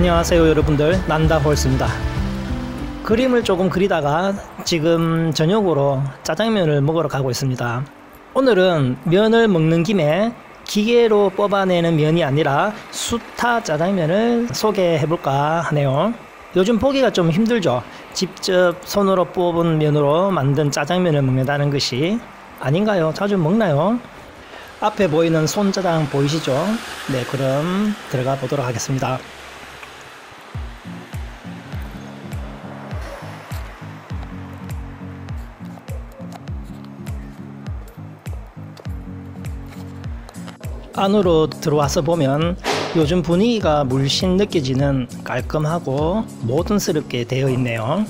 안녕하세요 여러분들. 난다홀스입니다. 그림을 조금 그리다가 지금 저녁으로 짜장면을 먹으러 가고 있습니다. 오늘은 면을 먹는 김에 기계로 뽑아내는 면이 아니라 수타 짜장면을 소개해 볼까 하네요. 요즘 보기가 좀 힘들죠? 직접 손으로 뽑은 면으로 만든 짜장면을 먹는다는 것이 아닌가요? 자주 먹나요? 앞에 보이는 손짜장 보이시죠? 네 그럼 들어가 보도록 하겠습니다 안으로 들어와서 보면 요즘 분위기가 물씬 느껴지는 깔끔하고 모던스럽게 되어 있네요.